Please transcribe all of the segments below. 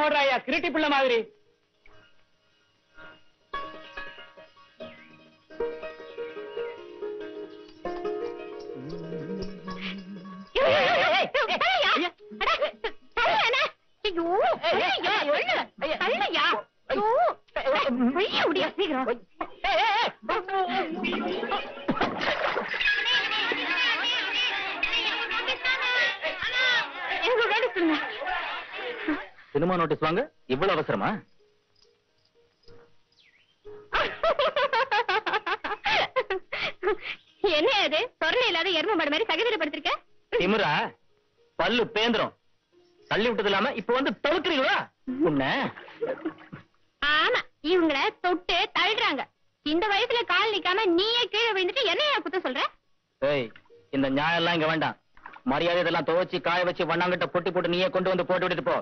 ஓடுறாயா gritty பிள்ளை மாதிரி cinema notice வாங்க. இவ்வளவு அவசரமா? என்ன அது சொரணை இல்லாத எருமை மாடு மாதிரி சகதிரப்படுத்திருக்க திமிரா பல்லு பேந்திரம். தள்ளி விட்டது இல்லாம இப்ப வந்து தவிர்க்கிறீங்களா? உன்ன. ஆமா இவங்கள தொட்டு தள்ளுறாங்க. இந்த வயசுல கால் நிக்காம நீயே கீழே விழுந்துட்டு என்னையா குத்த சொல்ற? ஏய் இந்த நியாயம் எல்லாம் இங்க வேண்டாம். மரியாதை இதெல்லாம் துவைச்சு காய வச்சு வண்ணாங்கிட்ட பொட்டி போட்டு நீயே கொண்டு வந்து போட்டு விட்டுட்டு போ.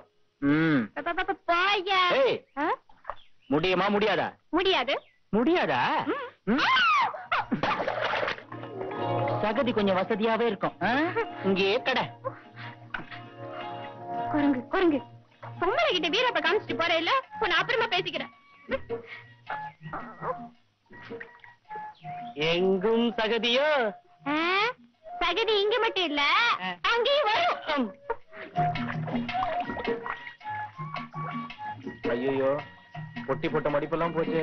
முடியுமா முடியாதா? முடியாது. முடியாதா? சகதி கொஞ்சம் வசதியாவே இருக்கும்? இங்கேயே கடை குரங்கு குரங்கு. பொம்பளை கிட்ட வீரப்ப காமிச்சிட்டு போற இல்ல? உன்னை அப்புறமா பேசிக்கிறேன். எங்கும் சகதியோ? சகதி இங்க மட்டும் இல்ல. அங்கேயும் வரும். ஐயோ பொட்டி போட்ட மடிப்பெல்லாம் போச்சு.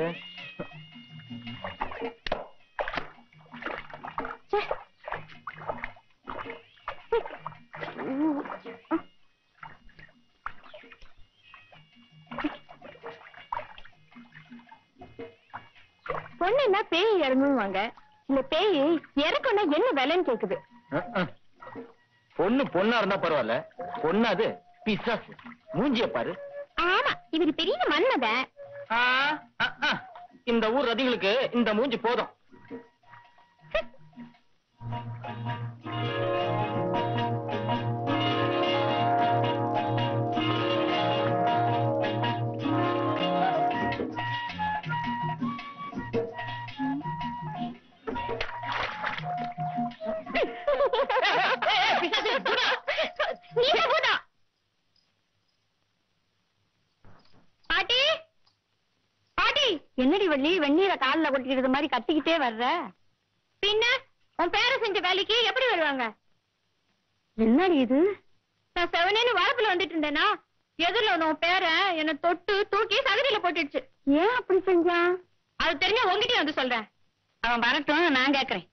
பொண்ணுன்னா பேய் இறங்குவாங்க? இந்த பேய் இறக்குன்னா என்ன விலைன்னு கேக்குது. பொண்ணு பொண்ணா இருந்தா பரவாயில்ல. பொண்ணு அது பிசாசு. மூஞ்சிய பாரு. ஆமா இவரு பெரிய அஹ். இந்த ஊர் ரதிகளுக்கு இந்த மூஞ்சி போதும். என்னடி வள்ளி வெந்நீரை கால்ல கொட்டிக்கிறது மாதிரி கத்திக்கிட்டே வர்ற? பின்ன உன் பேர செஞ்ச வேலைக்கு எப்படி வருவாங்க? என்னடி இது? நான் செவனேன்னு வரப்புல வந்துட்டு இருந்தேனா எதிரில உன் பேர என்ன தொட்டு தூக்கி சகதியில போட்டுடுச்சு. ஏன் அப்படி செஞ்சான் அது தெரிஞ்ச உங்ககிட்டயும் வந்து சொல்றேன். அவன் வரட்டும் நான் கேக்குறேன்.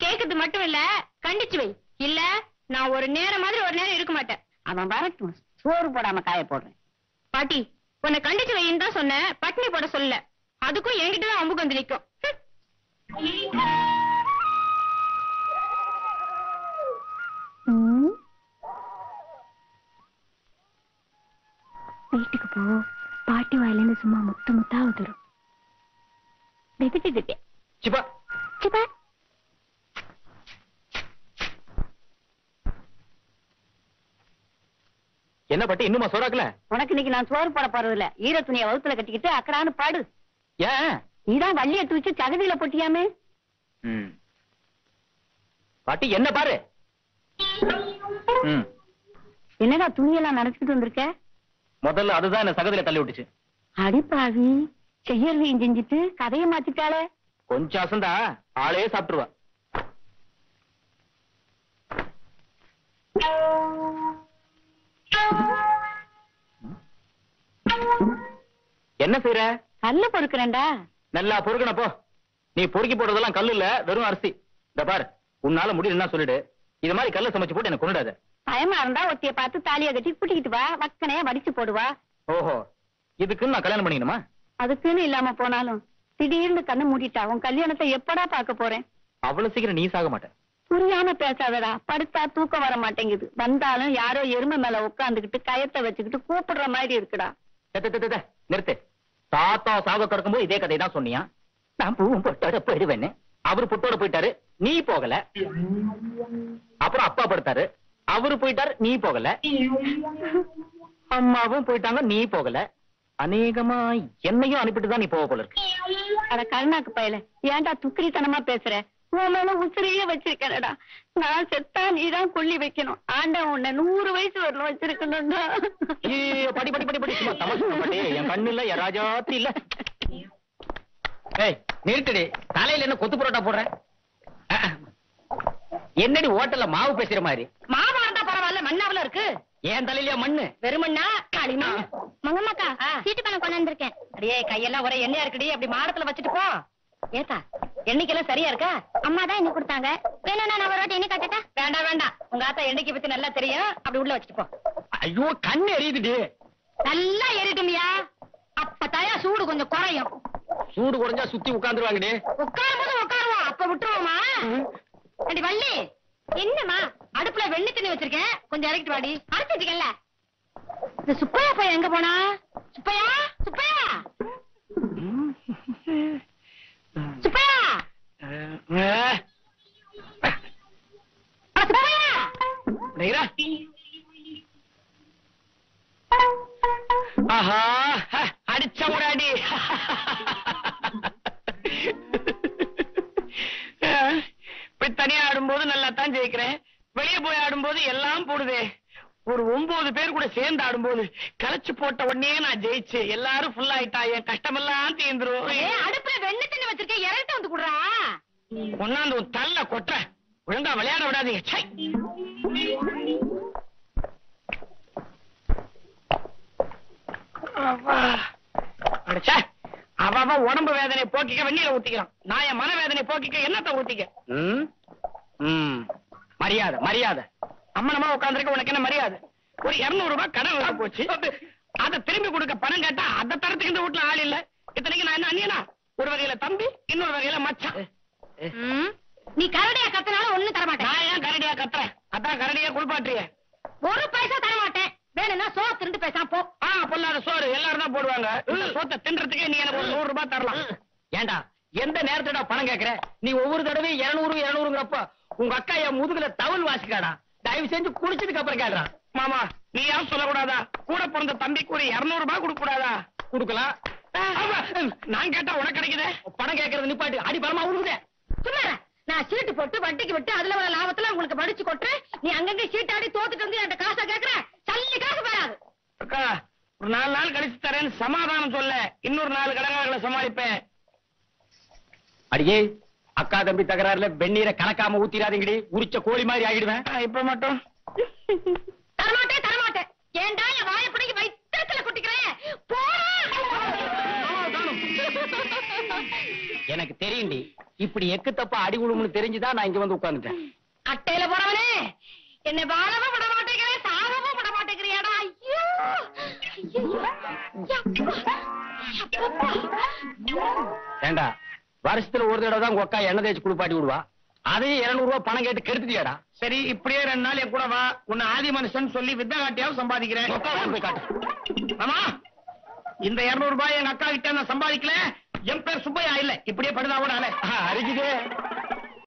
கேக்குறது மட்டும் இல்ல கண்டிச்சு வை. இல்ல நான் ஒரு நேரம் மாதிரி ஒரு நேரம் இருக்க மாட்டேன். அவன் வரட்டும் சோறு போடாம காய போடுறேன். பாட்டி உன்னை கண்டிச்சு வைன்னு தான் சொன்னேன். பட்டினி போட சொல்லல. அதுக்கும் என்கிட்ட தான் அம்புக்கு வந்து நிக்கும். வீட்டுக்கு போ. பாட்டி வாயிலிருந்து சும்மா முத்து முத்தா உதிரும் சிப்பா. சிப்பா. என்ன பட்டி இன்னுமா சோறாக்கல? உனக்கு இன்னைக்கு நான் சோறு போட போறது இல்ல ஈர துணியை வகுத்துல கட்டிக்கிட்டு அக்கடான்னு பாடு. ஏன்? நீதான் வள்ளி எடுத்து வச்சு சகதியில போட்டியாமே. பாட்டி என்ன பாரு. என்னடா துணியெல்லாம் நினைச்சிட்டு வந்திருக்க? முதல்ல அதுதான் என்ன சகதியில தள்ளி விட்டுச்சு. அடிப்பாவி செய்யறதையும் செஞ்சுட்டு கதையை மாத்திட்டாளே. கொஞ்சம் அசந்தா ஆளே சாப்பிட்டுருவா. என்ன செய்யற கல்ல பொறுக்கிறேன்டா. நல்லா பொறுக்கணும் போ. நீ பொறுக்கி போடுறதெல்லாம் கல்லு இல்ல வெறும் அரிசி. இந்த பாரு உன்னால முடியலன்னா சொல்லிடு. இது மாதிரி கல்ல சமைச்சு போட்டு எனக்கு கொண்டுடாத பயமா இருந்தா ஒத்திய பார்த்து தாலிய கட்டி கூட்டிக்கிட்டு வா வக்கனையா வடிச்சு போடுவா. ஓஹோ இதுக்குன்னு நான் கல்யாணம் பண்ணிக்கணுமா? அதுக்குன்னு இல்லாம போனாலும் திடீர்னு கண்ணு மூடிட்டா உன் கல்யாணத்தை எப்படா பார்க்க போறேன்? அவ்வளவு சீக்கிரம் நீ சாக மாட்ட. புரியாம பேசாதடா. படுத்தா தூக்கம் வர மாட்டேங்குது. வந்தாலும் யாரோ எருமை மேல உட்காந்துக்கிட்டு கயத்தை வச்சுக்கிட்டு கூப்பிடுற மாதிரி இருக்குடா. நிறுத்து. தாத்தா சாக கிடக்கும்போது இதே கதை தான் சொன்னியா? நான் பூவும் பொட்டோட போயிடுவேன்னு. அவரு பொட்டோட போயிட்டாரு நீ போகல. அப்புறம் அப்பா படுத்தாரு அவரு போயிட்டாரு நீ போகல. அம்மாவும் போயிட்டாங்க நீ போகல. அநேகமா என்னையும் அனுப்பிட்டு தான் நீ போக போல இருக்கு. அட கருணாக்கு பயல ஏன்டா துக்கிரித்தனமா பேசுற? உன் மேல உசிரியே வச்சிருக்கேனடா. நான் செத்தா நீதான் கொல்லி வைக்கணும். ஆண்டவன் உன்னை நூறு வயசு வரல வச்சிருக்கணும்டா. படி படி படி படி. சும்மா தமாஷா படி என் கண்ணு இல்ல என் ராஜாத்தி இல்ல. ஏய் நிறுத்தடி. தலையில என்ன கொத்து புரோட்டா போடுற. என்னடி ஹோட்டல்ல மாவு பேசுற மாதிரி? மாவா இருந்தா பரவாயில்ல. மண்ணாவில இருக்கு. என் தலையிலயா மண்ணு? வெறுமண்ணா களிமா மங்கம்மாக்கா சீட்டு பணம் கொண்டாந்துருக்கேன் அடியே கையெல்லாம் ஒரே எண்ணெயா இருக்குடி. அப்படி மாடத்துல வச்சுட்டு போ. ஏத்தா எண்ணிக்கையெல்லாம் சரியா இருக்கா? அம்மா தான் என்ன கொடுத்தாங்க. வேணும்னா நான் ஒரு வாட்டி என்ன கட்டட்டா வேண்டாம் வேண்டாம். உங்க ஆத்தா எண்ணிக்கை பத்தி நல்லா தெரியும். அப்படி உள்ள வச்சுட்டு போ. ஐயோ கண்ணு எரியுதுடி நல்லா ஏறிட்டுமியா அப்பதாயா சூடு கொஞ்சம் குறையும். சூடு குறைஞ்சா சுத்தி உட்கார்ந்துருவாங்கடி. உட்காரும் போது உட்காருவோம். அப்ப விட்டுருவோமா? அடி வள்ளி என்னம்மா? அடுப்புல வெண்ணி தண்ணி வச்சிருக்கேன். கொஞ்சம் இறக்கிட்டு வாடி. அரைச்சிருக்கேன்ல இந்த சுப்பையா போய் எங்க போனா? சுப்பையா? சுப்பையா அஹ். அட, சுப்பையா டேய்ரா. ஆஹா அடிச்ச அடி போய் தனியா ஆடும்போது நல்லா தான் ஜெயிக்கிறேன். வெளியே போய் ஆடும்போது எல்லாம் போடுதே. ஒரு ஒன்பது பேர் கூட சேர்ந்து ஆடும்போது களைச்சு போட்ட உடனே நான் ஜெயிச்சு. எல்லாரும் ஃபுல் ஆயிட்டா என் கஷ்டமெல்லாம் தீந்துரும் ஏ அடுப்புல வெண்ணி தண்ணி வச்சிருக்கேன் இறக்கிட்டு வந்து குடுறா. ஒன்னாந்து தள்ள கொட்டுற. ஒழுங்கா விளையாட விடாதீங்க ச்சை. அப்பா. அடச்சே. அவ. உடம்பு வேதனை போக்கிக்க வெந்நீரை ஊத்திக்கிறான். நான் என் மன வேதனை போக்கிக்க என்னத்த ஊத்திக்க? ம்? ம். மரியாதை மரியாதை. அம்மனமா உட்கார்ந்திருக்க உனக்கு என்ன மரியாதை? ஒரு இருநூறு ரூபாய் கடன் போச்சு. அதை திரும்பி கொடுக்க பணம் கேட்டா அதை தரத்துக்கு இந்த வீட்டுல ஆள் இல்ல. இத்தனைக்கு நான் என்ன அண்ணியனா ஒரு வகையில தம்பி இன்னொரு வகையில மச்சான். நீ கரடியா கத்தினாலும் ஒண்ணு தர மாட்டேன் நான் ஏன் கரடியா கத்துறேன்? அதான் கரடியா குளிப்பாட்டுறிய ஒரு பைசா தர மாட்டேன் வேணும்னா சோ திருந்து பேசாம போ ஆ பொல்லாத சோறு எல்லாரும் தான் போடுவாங்க இந்த சோத்தை தின்றதுக்கே நீ எனக்கு ஒரு நூறு ரூபாய் தரலாம் ஏண்டா? எந்த நேரத்தோட பணம் கேக்குற? நீ ஒவ்வொரு தடவையும் இருநூறு இருநூறுங்கிறப்ப உங்க அக்கா என் முதுகுல தவல் வாசிக்காடா? தயவு செஞ்சு குடிச்சதுக்கு அப்புறம் கேடுறான் மாமா நீ யாரும் சொல்லக்கூடாதா? கூட பிறந்த தம்பிக்கு ஒரு இருநூறு ரூபாய் கொடுக்க கூடாதா கொடுக்கலாம் நான் கேட்டா உனக்கு கிடைக்குதே? பணம் கேட்கறது நிப்பாட்டு. அடி பரமா உழுகுதே சும்மா இரு. நான் சீட்டு போட்டு வட்டிக்கு விட்டு அதுல வர லாபத்துல உங்களுக்கு மடிச்சு கொட்டு நீ அங்கங்க சீட்டாடி தோத்துட்டு வந்து என்கிட்ட காசா கேக்குற? சல்லி காசு பெறாது அக்கா ஒரு நாலு நாள் கழிச்சு தரேன்னு சமாதானம் சொல்ல இன்னொரு நாலு கடங்காரர்களை சமாளிப்பேன். அடியே அக்கா தம்பி தகராறுல வெந்நீரை கலக்காம ஊத்திராதீங்கடி உரிச்ச கோழி மாதிரி ஆகிடுவேன் இப்ப மட்டும். தரமாட்டேன் தரமாட்டேன் ஏன்டா என் வாயை குட்டிக்கிறேன் எனக்கு தெரியும்டி. இப்படி எக்கு தப்பா அடி உழுமுன்னு தெரிஞ்சுதான் நான் இங்க வந்து உட்கார்ந்துட்டேன். அட்டையில போறவனே என்னை வாழவும் விட மாட்டேங்கிறேன் சாகவும் விட மாட்டேங்கிறியாடா ஐயோ ஐயோ. யப்பா. யப்பப்பா. ஏண்டா வருஷத்துல ஒரு தடவை தான் உங்க அக்கா எண்ணெய் தேய்ச்சி குளிப்பாட்டி விடுவா? அதையும் இருநூறு ரூபாய் பணம் கேட்டு கெடுத்துட்டியாடா? சரி இப்படியே ரெண்டு நாள் என் கூட வா. உன்னை ஆதி மனுஷன் சொல்லி வித்த காட்டியாவது சம்பாதிக்கிறேன். ஆமா இந்த இருநூறு ரூபாய் எங்க அக்கா கிட்ட நான் சம்பாதிக்கல. என் பேர் சுப்பையா இல்ல. இப்படியே படுதா கூட அரிக்குதே.